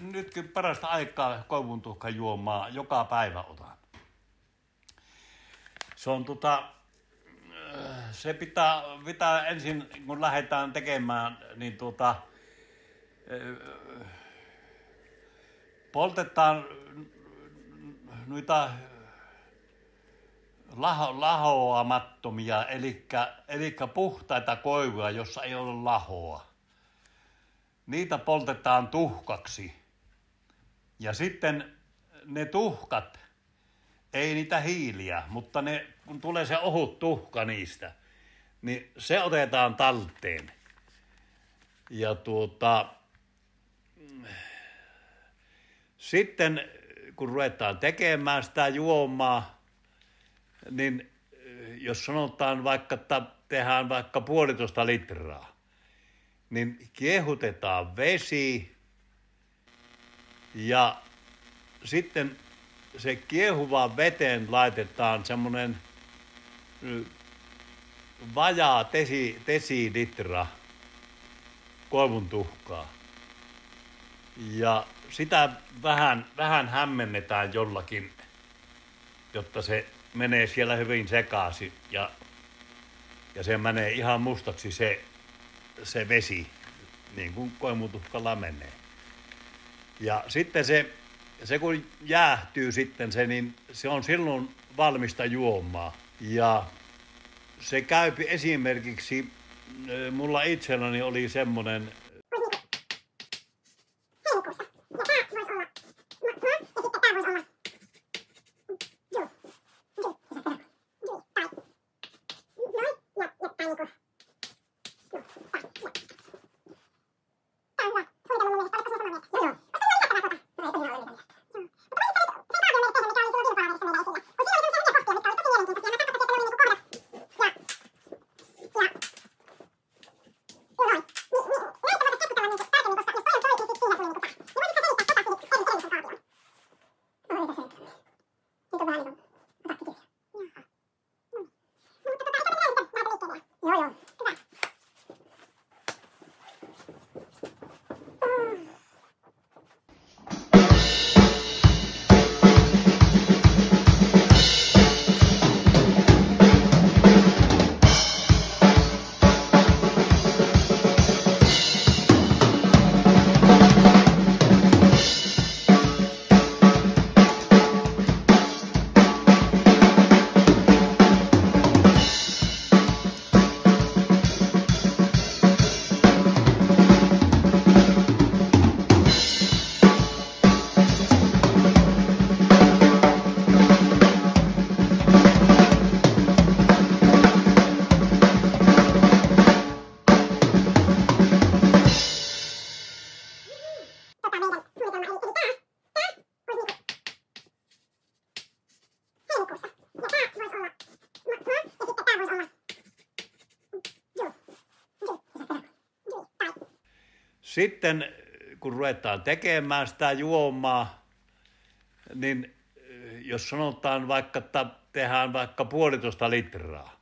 Nytkin parasta aikaa koivuntuhka juomaa joka päivä otan. Se on tota, se pitää, pitää ensin, kun lähdetään tekemään, niin tuota, poltetaan noita laho, lahoamattomia, eli, eli puhtaita koivuja, jossa ei ole lahoa. Niitä poltetaan tuhkaksi. Ja sitten ne tuhkat, ei niitä hiiliä, mutta ne, kun tulee se ohut tuhka niistä, niin se otetaan talteen. Ja tuota, sitten kun ruvetaan tekemään sitä juomaa, niin jos sanotaan vaikka, että tehdään vaikka puolitoista litraa, niin kiehutetaan vesi ja sitten se kiehuvaan veteen laitetaan semmoinen vajaa tesi, tesilitra koivun tuhkaa. Ja sitä vähän, vähän hämmennetään jollakin, jotta se menee siellä hyvin sekaisin ja, ja se menee ihan mustaksi se, se vesi, niin kuin koimutuhkalla menee. Ja sitten se, se kun jäähtyy sitten se, niin se on silloin valmista juomaa. Ja se käypi esimerkiksi, mulla itselläni oli semmoinen Sitten kun ruvetaan tekemään sitä juomaa, niin jos sanotaan vaikka, että tehdään vaikka puolitoista litraa,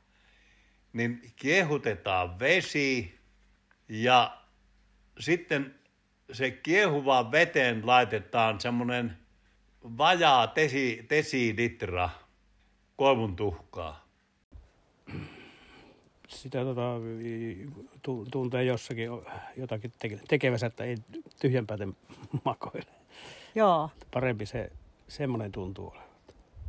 niin kiehutetaan vesi ja sitten se kiehuvaan veteen laitetaan semmoinen vajaa tesi, tesilitra koivun tuhkaa sitä tota, tuntee jossakin jotakin tekevässä, että ei tyhjänpäätä makoile. Joo. Parempi se, semmoinen tuntuu olevan.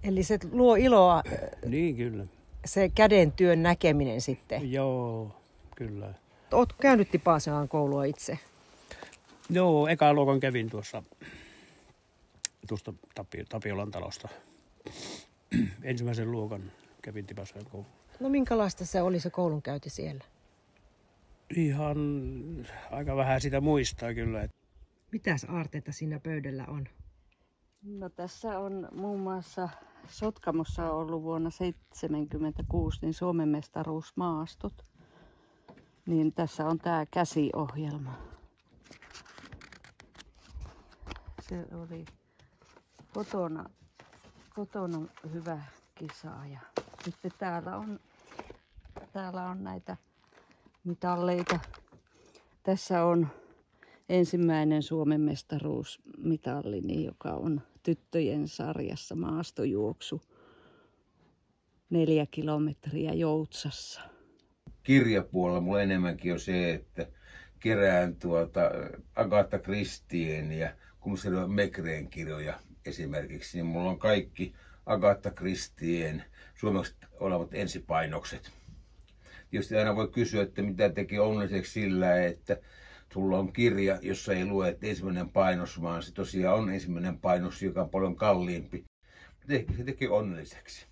Eli se luo iloa. Niin, kyllä. Se käden työn näkeminen sitten. Joo, kyllä. Oot käynyt Tipasehan koulua itse? Joo, eka luokan kävin tuossa tuosta Tapiolan talosta. Ensimmäisen luokan kävin Tipasehan koulua. No minkälaista se oli se koulunkäynti siellä? Ihan aika vähän sitä muistaa kyllä. Mitäs aarteita siinä pöydällä on? No tässä on muun muassa Sotkamossa ollut vuonna 1976 niin Suomen mestaruusmaastot. Niin tässä on tämä käsiohjelma. Se oli kotona, kotona hyvä kisa ja sitten täällä on Täällä on näitä mitalleita. Tässä on ensimmäinen Suomen mestaruusmitallini, joka on tyttöjen sarjassa maastojuoksu neljä kilometriä Joutsassa. Kirjapuolella mulla enemmänkin on se, että kerään tuota Agatha Christien ja Kumsero Mekreen kirjoja esimerkiksi, niin mulla on kaikki Agatha Christien suomeksi olevat ensipainokset. Tietysti aina voi kysyä, että mitä teki onnelliseksi sillä, että sulla on kirja, jossa ei lue, että ensimmäinen painos, vaan se tosiaan on ensimmäinen painos, joka on paljon kalliimpi. Se teki onnelliseksi.